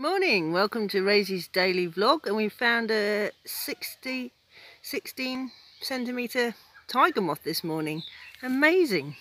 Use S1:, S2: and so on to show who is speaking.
S1: Morning, welcome to Rosie's daily vlog and we found a 60, 16 centimetre tiger moth this morning. Amazing.